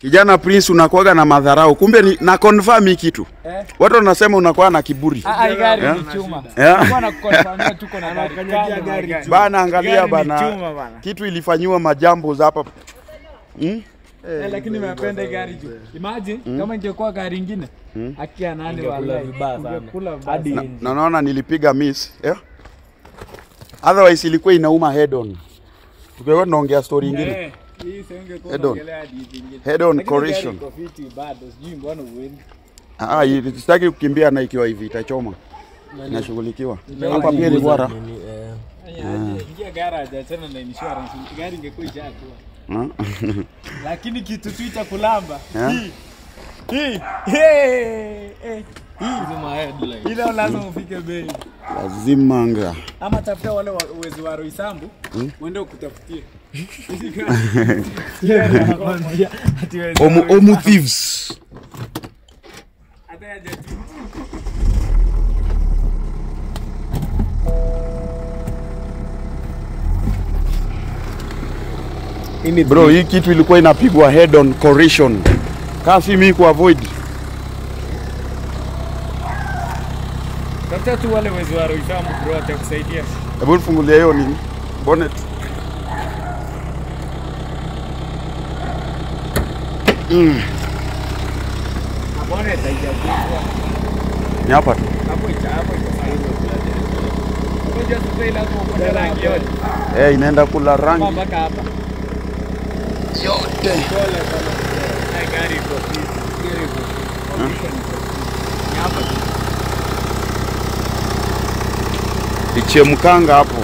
Kijana Prince unakuwaga na madharau, kumbe ni, na confirm hii kitu. Eh? Watu wanasema unakuwa na kiburi. Ah, ah, Yeah. Yeah. Bana, angalia bana, kitu ilifanyiwa majambo za hapa hmm? Eh, lakini mapenda gari juu. Imagine kama ingekuwa gari ingine akia nani wala vibaya sana. Hadi na naona nilipiga miss yeah? Otherwise ilikuwa inauma head on. Tukiwa tunaongea story ingine Eh, ungekuwa Head on. head on collision. Ah, sitaki kukimbia na ikiwa hivi itachoma. Inashughulikiwa. Hapa pia ilikuwa eh. Lakini kitu tu cha kulamba. Yeah. Hii. Hii. Hey, hey. zima headlight. Ila lazima ufike bei. Lazima anga. Ama tafuta wale wa- uwezi wa Roysambu, uende ukutafutie. Omu, omu thieves. Bro, hii kitu ilikuwa inapigwa head on collision. Kasi mimi ku avoid. Tafuta tu wale wezi wa Roysambu bro atakusaidia. Hebu nifungulia hiyo nini? Bonnet. Mbona itaijabishwa? Ni hapa tu. Hapo ita hapo itasaidwa. Unajua sasa ile rangi yote. Eh, inaenda kula rangi yote. Hapa tu. Ichemkanga hapo.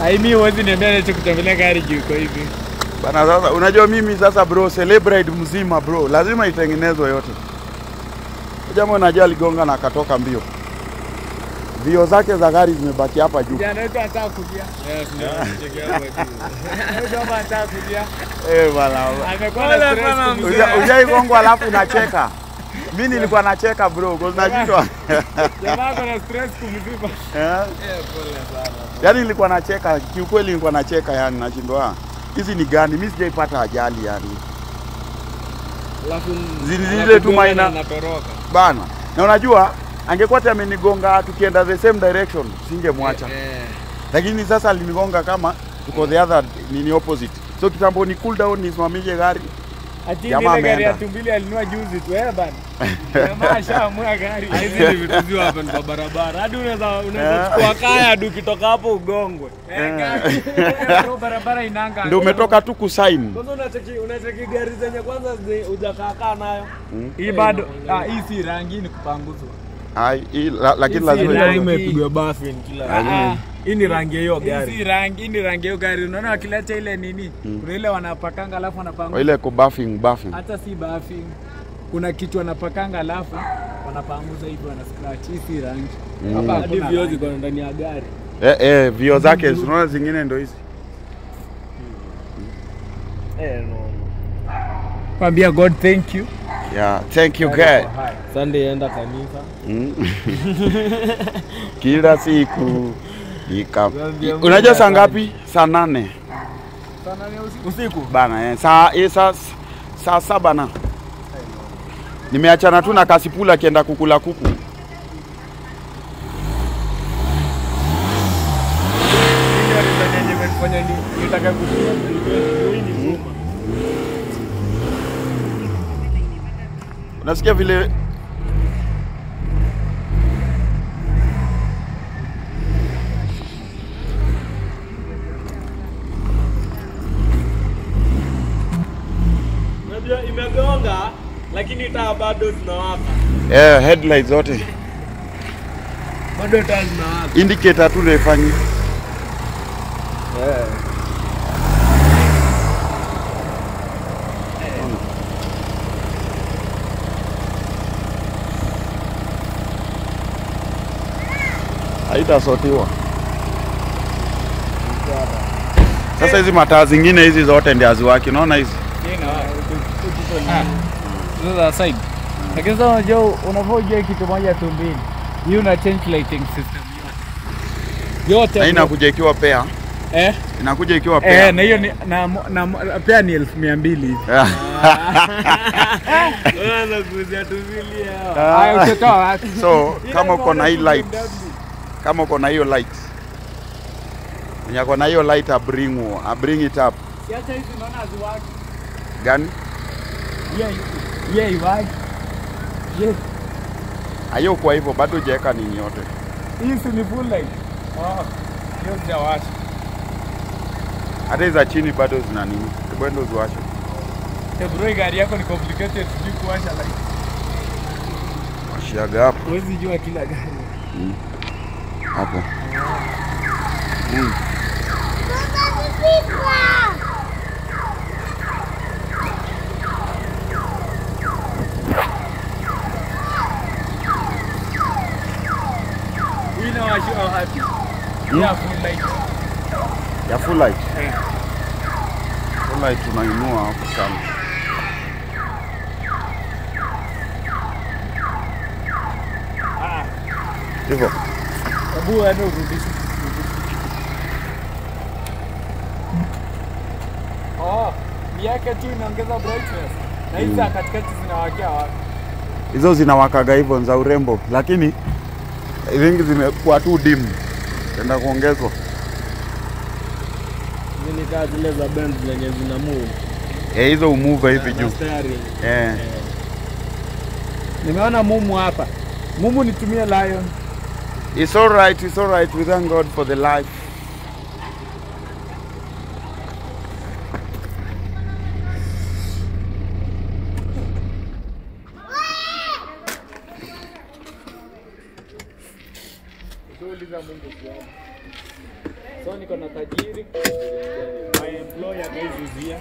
Haimi, huwezi niambia nicho kutembelea gari juu iko hivi. Bana sasa unajua mimi sasa bro celebrate mzima bro lazima itengenezwe yote. Jamaa unajua aligonga na akatoka mbio. Vio zake za gari zimebaki hapa juu. Jana wetu anataka kujia. Yes. Eh bana. Amekuwa na stress Ujaigongwa alafu unacheka. Mimi nilikuwa nacheka bro, kwa najitwa. Jamaa ako na stress kumzima. Eh? Yaani nilikuwa nacheka, kiukweli nilikuwa nacheka yani nashindwa. "Ah, Hizi ni gani? Mimi sijaipata ajali yani. Zile- tu maina-. Bana. Na unajua angekuwa ati amenigonga tukienda the same direction, singemwacha. Eh. Lakini sasa alinigonga kama tuko the other nini opposite. So kitambo ni cool down nisimamishe gari. Ati Jamaa ile gari ya tumbili alinua juzi tu eh bana. Jamaa ashaamua gari. Hizi ni vitu zio hapa kwa barabara. Hadi unaweza unaweza Eh. chukua kaya hadi ukitoka hapo ugongwe. Eh, gari. Barabara inanga. Ndio umetoka tu kusign. Kwanza unacheki unacheki gari zenye kwanza zi- nayo. Hii bado ah, hii si rangi ni kupanguzwa. Ai, lakini lazima imepigwa buffing kila. Hii ni rangi hiyo gari. Hii rangi, hii ni rangi hiyo gari. Unaona wakileta ile nini? Kuna ile wanapakanga alafu wanapanga. ile ku buffing buffing. Hata si buffing. Kuna kitu wanapakanga alafu wanapanguza hivi wana scratch. Hii si rangi. Hapa Hadi vioo ziko ndani ya gari. Eh eh, vioo zake unaona zingine ndio hizi. Eh no. Kwambia God thank you. Yeah, thank you God. Sunday enda kanisa. Mm. Kila siku ika. Unajua saa ngapi? Saa nane usiku. Bana eh, saa eh, saa saa saba na nimeachana tu na kasipula akienda kukula kuku. Unasikia reason yenye imenifanya ni- nitake kujua hii ni ngoma. Unasikia vile Unajua imegonga lakini taa bado zinawaka. eh, headlights zote Bado taa zinawaka. indicator tu ndio Yeah. Haitasotiwa. Sasa hizi mataa zingine hizi zote ndio haziwaki, unaona hizi Hizo za side. Lakini sasa unajua unavyojua kitu moja tu mbili. Hii una change lighting system yote. Yote. na inakuja ikiwa pea Eh, Inakuja ikiwa eh, pea. na hiyo ni na, na, pea ni elfu mia mbili hivi. Haya, utatoa wapi? So kama uko na hii light, kama uko na hiyo light, mwenye ako na hiyo light abring, abring it up. Gani? Yeah, iwaki. Yeah. Hayo kwa hivyo bado hujaweka nini yote. Hii si ni full light. Oh, hiyo sijawasha. Hata za chini bado zina nini. Hebu enda uziwashe. Eh, gari yako ni complicated, sijui kuwasha light. Washiaga hapo Huwezi jua kila gari. hapo. Hii Full light. Ya full light. Eh. Full light tunainua hapo sana. Ah, Hivyo. hebu ende urudishe. Oh, yake tu inaongeza brightness. Na hizi za katikati zinawakia wapi? Hizo zinawakaga hivyo za urembo, lakini ringi zimekuwa tu dim. Tenda kuongezwa. Hizi ni kaa zile za Benz zenye zina move. Eh, hizo umuve hivi juu. steering. Eh. Nimeona mumu hapa. Mumu nitumie lion. It's all right, it's all right. We thank God for the life. Uliza Mungu kuomba. So niko na tajiri. My employer guys is here.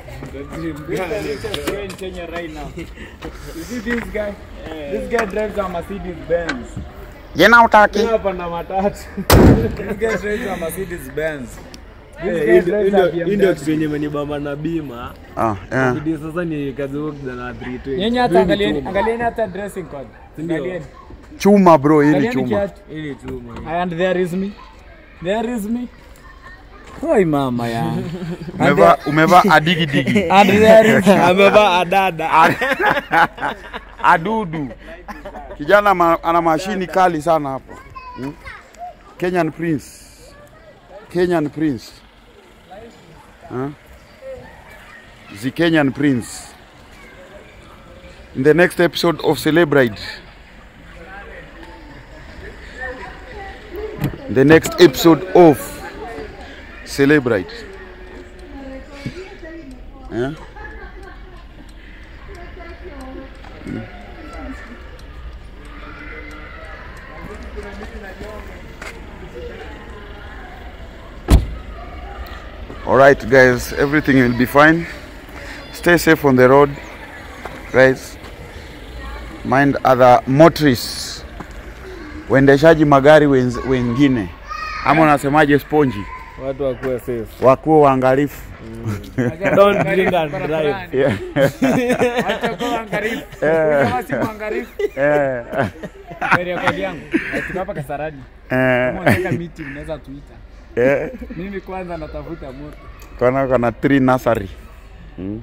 In Kenya right now. You see this guy? This guy drives a Mercedes Benz. Jena utaki? Hapa na matatu. This guy drives a Mercedes Benz. Indio ndio- kitu yenye imenibamba na bima. Ah, sasa ni kazi huko na 320. Nyenye hata angalieni, hata dressing code. Angalieni. Chuma bro, hii ni chuma. Hii ni chuma. And there is me. There is me. Hoi mama ya. Umeva umeva adigi digi. And there is Amevaa adada. Adudu. Kijana ma, ana mashini kali sana hapo. Hmm? Kenyan Prince. Kenyan Prince. Huh? The Kenyan Prince. In the next episode of Celebrate. The next episode of Celebrate. Yeah? Hmm. All right, guys, everything will be fine. Stay safe on the road, guys. Mind other motorists, waendeshaji magari wenz, wengine, ama unasemaje, sponji, Watu wakuwe safe. wakuwe waangalifu. Don't drink and drive. Yeah. Acha kuwa waangalifu. Eh. Kama si mwangalifu. Eh, Gari ya kodi yangu. Eh, hapa Kasarani. Eh, unataka meeting unaweza tuita. eh. Mimi kwanza natafuta moto. Kona kona tree nursery. Hmm.